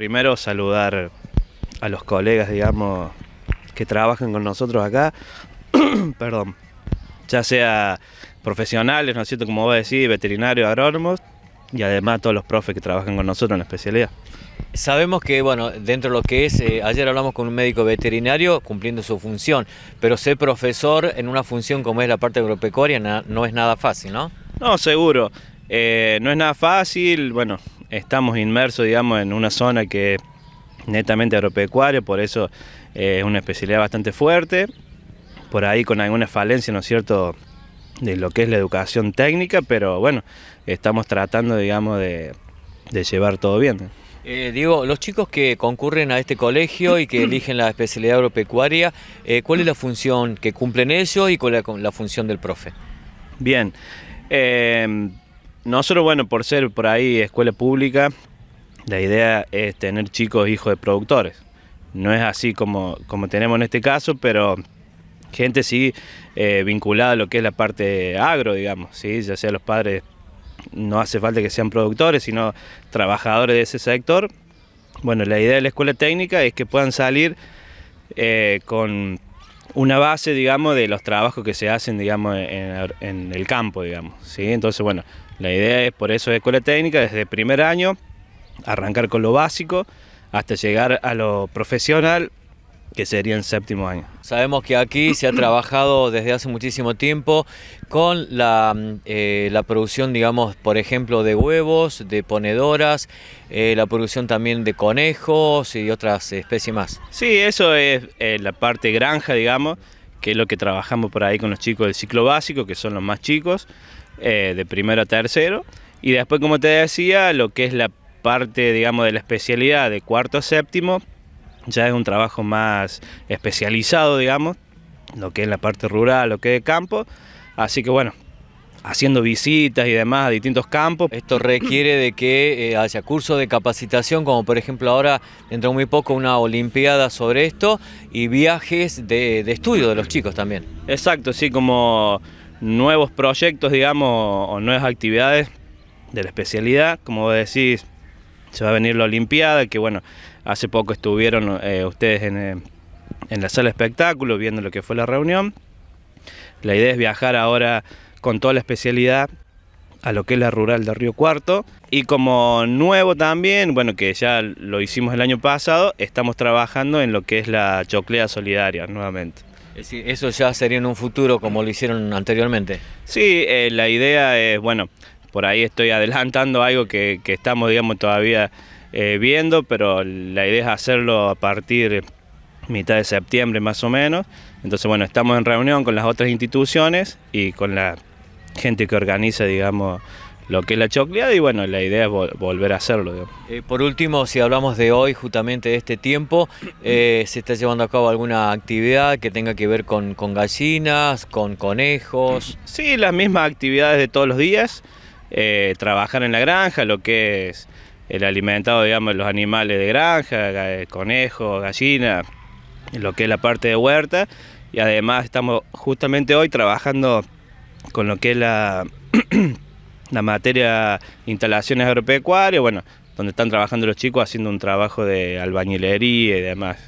Primero saludar a los colegas, digamos, que trabajan con nosotros acá, perdón, ya sea profesionales, ¿no es cierto?, como vos decís, veterinarios, agrónomos, y además todos los profes que trabajan con nosotros en la especialidad. Sabemos que, bueno, dentro de lo que es, eh, ayer hablamos con un médico veterinario cumpliendo su función, pero ser profesor en una función como es la parte agropecuaria no es nada fácil, ¿no? No, seguro. Eh, no es nada fácil, bueno, estamos inmersos, digamos, en una zona que es netamente agropecuaria, por eso eh, es una especialidad bastante fuerte, por ahí con alguna falencia, ¿no es cierto?, de lo que es la educación técnica, pero bueno, estamos tratando, digamos, de, llevar todo bien. Eh, Diego, los chicos que concurren a este colegio y que eligen la especialidad agropecuaria, ¿cuál es la función que cumplen ellos y cuál es la función del profe? Bien, nosotros, bueno, por ser por ahí escuela pública, la idea es tener chicos hijos de productores. No es así como, como tenemos en este caso, pero gente sí eh, vinculada a lo que es la parte agro, digamos, ¿sí? ya sea los padres, no hace falta que sean productores, sino trabajadores de ese sector. Bueno, la idea de la escuela técnica es que puedan salir eh, con una base, digamos, de los trabajos que se hacen, digamos, en, en el campo, digamos, ¿sí? Entonces, bueno, la idea es por eso de escuela técnica, desde primer año, arrancar con lo básico hasta llegar a lo profesional, que sería en séptimo año. Sabemos que aquí se ha trabajado desde hace muchísimo tiempo con la, eh, la producción, digamos, por ejemplo, de huevos, de ponedoras, eh, la producción también de conejos y otras especies más. Sí, eso es eh, la parte granja, digamos, que es lo que trabajamos por ahí con los chicos del ciclo básico, que son los más chicos. Eh, de primero a tercero. Y después, como te decía, lo que es la parte, digamos, de la especialidad de cuarto a séptimo, ya es un trabajo más especializado, digamos, lo que es la parte rural, lo que es campo. Así que bueno, haciendo visitas y demás a distintos campos. Esto requiere de que eh, haya cursos de capacitación, como por ejemplo ahora dentro de muy poco una olimpiada sobre esto y viajes de, de estudio de los chicos también. Exacto, sí, como nuevos proyectos, digamos, o nuevas actividades de la especialidad. Como decís, se va a venir la Olimpiada, que bueno, hace poco estuvieron eh, ustedes en, eh, en, la sala de espectáculo viendo lo que fue la reunión. La idea es viajar ahora con toda la especialidad a lo que es la rural de Río Cuarto. Y como nuevo también, bueno, que ya lo hicimos el año pasado, estamos trabajando en lo que es la choclea solidaria nuevamente. ¿Eso ya sería en un futuro como lo hicieron anteriormente? Sí, eh, la idea es, bueno, por ahí estoy adelantando algo que, estamos, digamos, todavía eh, viendo, pero la idea es hacerlo a partir mitad de septiembre más o menos. Entonces, bueno, estamos en reunión con las otras instituciones y con la gente que organiza, digamos, lo que es la chocleada y bueno, la idea es volver a hacerlo. Eh, por último, si hablamos de hoy, justamente de este tiempo, eh, ¿se está llevando a cabo alguna actividad que tenga que ver con, gallinas, con conejos? Sí, las mismas actividades de todos los días, eh, trabajar en la granja, lo que es el alimentado, digamos, los animales de granja, conejos, gallinas, lo que es la parte de huerta y además estamos justamente hoy trabajando con lo que es la la materia instalaciones agropecuarias, bueno, donde están trabajando los chicos haciendo un trabajo de albañilería y demás.